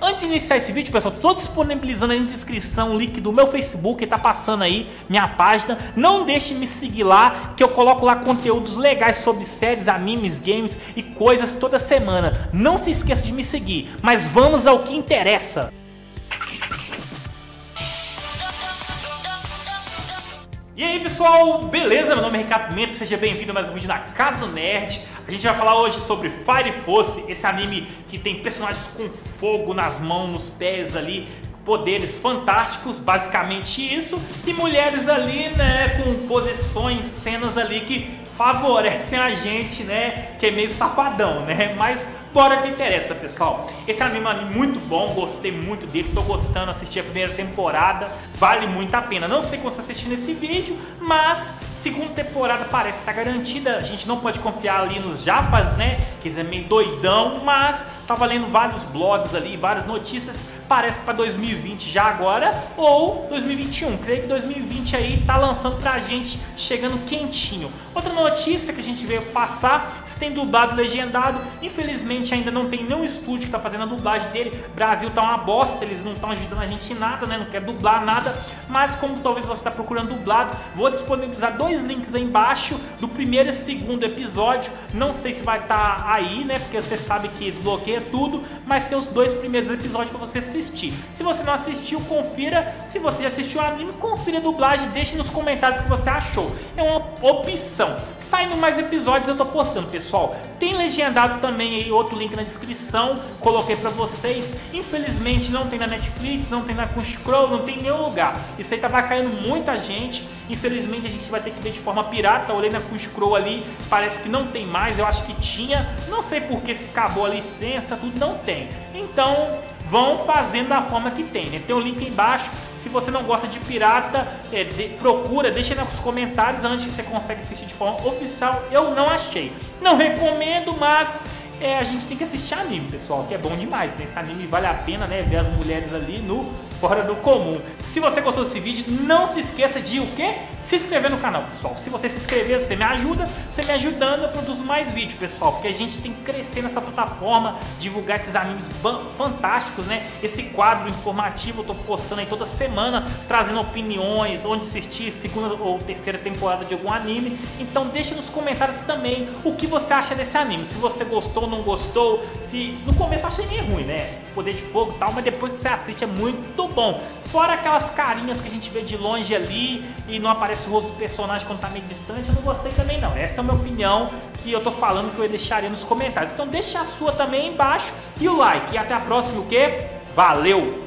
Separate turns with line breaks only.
Antes de iniciar esse vídeo, pessoal, tô disponibilizando aí na descrição o link do meu Facebook, que tá passando aí, minha página. Não deixe de me seguir lá, que eu coloco lá conteúdos legais sobre séries, animes, games e coisas toda semana. Não se esqueça de me seguir, mas vamos ao que interessa. E aí pessoal, beleza? Meu nome é Ricardo Pimenta, seja bem-vindo a mais um vídeo na Casa do Nerd. A gente vai falar hoje sobre Fire Force, esse anime que tem personagens com fogo nas mãos, nos pés ali, poderes fantásticos, basicamente isso, e mulheres ali, né, com posições, cenas ali que favorecem a gente, né, que é meio safadão, né, mas bora que interessa, pessoal. Esse anime é um anime muito bom, gostei muito dele, tô gostando, assisti a primeira temporada, vale muito a pena. Não sei quando você tá assistindo esse vídeo, mas segunda temporada parece estar tá garantida. A gente não pode confiar ali nos japas, né, que é meio doidão, mas tava lendo vários blogs ali, várias notícias parece para 2020 já agora ou 2021. Creio que 2020 aí tá lançando pra gente chegando quentinho. Outra notícia que a gente veio passar, se tem dublado legendado, infelizmente ainda não tem nenhum estúdio que tá fazendo a dublagem dele. Brasil tá uma bosta, eles não estão ajudando a gente em nada, né? Não quer dublar nada, mas como talvez você está procurando dublado, vou disponibilizar dois links aí embaixo do primeiro e segundo episódio. Não sei se vai estar tá aí, né? Porque você sabe que desbloqueia tudo, mas tem os dois primeiros episódios para você assistir. Se você não assistiu, confira. Se você já assistiu o anime, confira a dublagem, deixe nos comentários o que você achou. É uma opção. Saindo mais episódios eu tô postando, pessoal. Tem legendado também aí outro link na descrição, coloquei para vocês. Infelizmente não tem na Netflix, não tem na Crunchyroll, não tem em nenhum lugar. Isso aí tava caindo muita gente. Infelizmente a gente vai ter que ver de forma pirata. Olhei na Crunchyroll ali, parece que não tem mais. Eu acho que tinha, não sei por que se acabou a licença, tudo não tem. Então vão fazendo da forma que tem, né? Tem o um link embaixo. Se você não gosta de pirata, é, de, procura, deixa nos comentários antes que você consegue assistir de forma oficial. Eu não achei. Não recomendo, mas é, a gente tem que assistir anime, pessoal, que é bom demais. Né? Esse anime vale a pena, né? Ver as mulheres ali no fora do comum. Se você gostou desse vídeo, não se esqueça de o quê? Se inscrever no canal, pessoal. Se você se inscrever, você me ajuda. Você me ajudando, eu produzo mais vídeos, pessoal. Porque a gente tem que crescer nessa plataforma, divulgar esses animes fantásticos, né? Esse quadro informativo eu tô postando aí toda semana, trazendo opiniões, onde assistir segunda ou terceira temporada de algum anime. Então deixa nos comentários também o que você acha desse anime. Se você gostou ou não gostou. Se no começo eu achei meio ruim, né? Poder de fogo e tal, mas depois que você assiste é muito bom. Fora aquelas carinhas que a gente vê de longe ali e não aparece o rosto do personagem quando tá meio distante, eu não gostei também não. Essa é a minha opinião que eu tô falando que eu deixaria nos comentários. Então deixa a sua também aí embaixo e o like. E até a próxima, o quê? Valeu!